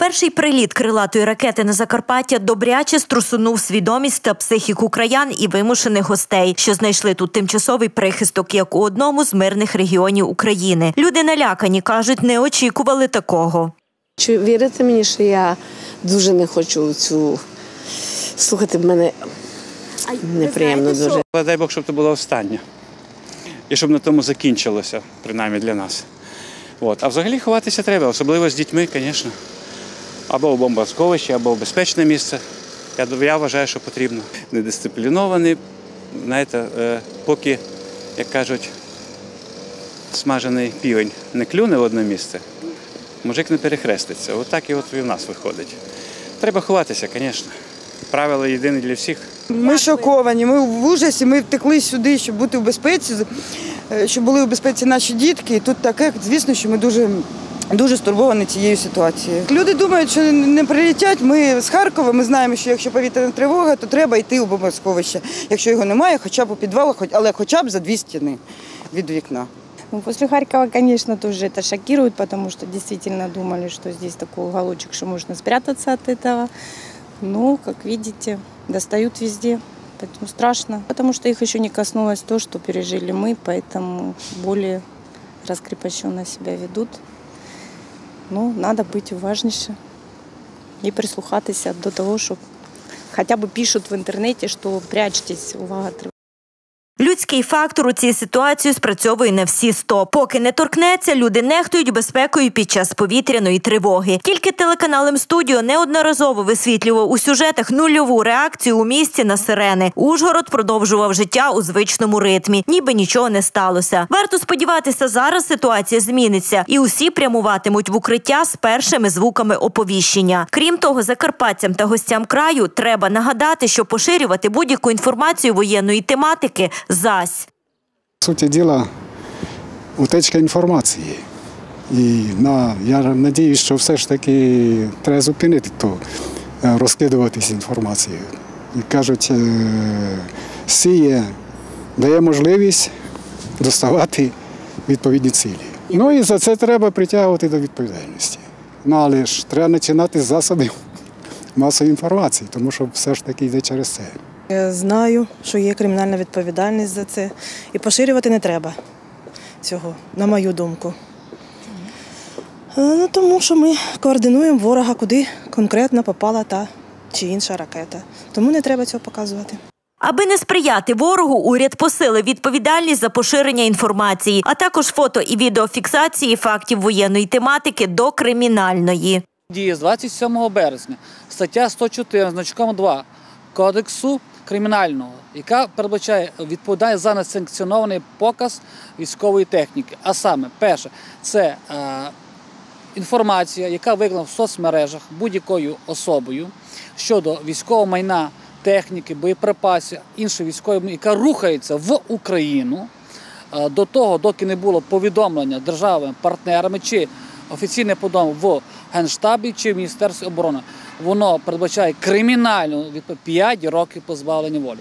Перший приліт крилатої ракети на Закарпаття добряче струсунув свідомість та психіку краян і вимушених гостей, що знайшли тут тимчасовий прихисток, як у одному з мирних регіонів України. Люди налякані кажуть, не очікували такого. Чи вірите мені, що я дуже не хочу цю слухати в мене неприємно дуже. Дай Бог, щоб це було останнє. І щоб на тому закінчилося, принаймні для нас. От. А взагалі ховатися треба, особливо з дітьми, звісно. Або в бомбосховищі, або в безпечне місце. Я, я вважаю, що потрібно. Недисциплінований, знаєте, е, поки, як кажуть, смажений півень не клюне в одне місце, мужик не перехреститься. Отак і от і в нас виходить. Треба ховатися, звісно. Правила єдине для всіх. Ми шоковані, ми в ужасі, ми втекли сюди, щоб бути в безпеці, е, щоб були в безпеці наші дітки. І тут таке, звісно, що ми дуже. Дуже стурбовані цією ситуацією. Люди думають, що не прилетять. Ми з Харкова. Ми знаємо, що якщо повітряна тривога, то треба йти у бомбосховище. Якщо його немає, хоча б у підвалах, хоч- але хоча б за дві стіни від вікна. Ну, после Харькова, конечно, тоже это шокирует, потому что действительно думали, что здесь такой уголочек, что можно спрятаться от этого. Но, как видите, достают везде. Поэтому страшно, потому что их еще не коснулось то, что пережили мы, поэтому более раскрепощенно себя ведут. Ну, треба бути уважніше і прислухатися до того, що хоча б пишуть в інтернеті, що прячьтесь, увага, тривога. Людський фактор у цій ситуації спрацьовує на всі сто. Поки не торкнеться, люди нехтують безпекою під час повітряної тривоги. Тільки телеканалем студіо неодноразово висвітлював у сюжетах нульову реакцію у місті на сирени. Ужгород продовжував життя у звичному ритмі, ніби нічого не сталося. Варто сподіватися, зараз ситуація зміниться, і усі прямуватимуть в укриття з першими звуками оповіщення. Крім того, закарпатцям та гостям краю треба нагадати, що поширювати будь-яку інформацію воєнної тематики зась. По суті діла, утечка інформації. І на, я сподіваюся, що все ж таки треба зупинити то е, розкидуватись інформацією. І кажуть, е, сіє дає можливість доставати відповідні цілі. Ну і за це треба притягувати до відповідальності. Ну але ж треба починати з засобів масової інформації, тому що все ж таки йде через це. Я знаю, що є кримінальна відповідальність за це. І поширювати не треба цього, на мою думку. Е, Ну, тому що ми координуємо ворога, куди конкретно попала та чи інша ракета. Тому не треба цього показувати. Аби не сприяти ворогу, уряд посилив відповідальність за поширення інформації, а також фото і відеофіксації фактів воєнної тематики до кримінальної. Діє з 27 березня стаття 104 значком 2 Кодексу кримінального, яка передбачає відповідає за несанкціонований показ військової техніки. А саме, перше, це е, інформація, яка виклана в соцмережах будь-якою особою щодо військового майна, техніки, боєприпасів, іншої військової, яка рухається в Україну е, до того, доки не було повідомлення державами, партнерами чи офіційне повідомлення в Генштабі чи в Міністерстві оборони. Воно передбачає кримінальну відповідь 5 років позбавлення волі.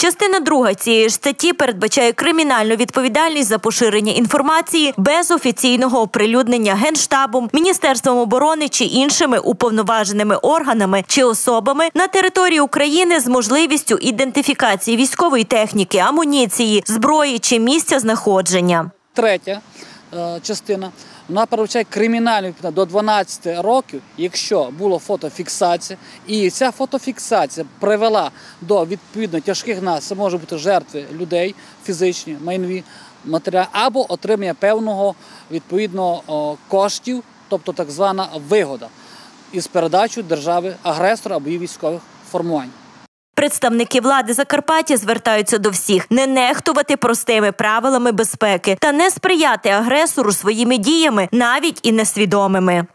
Частина друга цієї ж статті передбачає кримінальну відповідальність за поширення інформації без офіційного оприлюднення генштабом, міністерством оборони чи іншими уповноваженими органами чи особами на території України з можливістю ідентифікації військової техніки, амуніції, зброї чи місця знаходження. Третя частина вона передбачає кримінальну до 12 років, якщо була фотофіксація, і ця фотофіксація привела до відповідно тяжких нас, це може бути жертви людей, фізичні, майнові матеріали, або отримання певного відповідно коштів, тобто так звана вигода, із передачою держави агресора або її військових формувань. Представники влади Закарпаття звертаються до всіх не нехтувати простими правилами безпеки та не сприяти агресору своїми діями, навіть і несвідомими.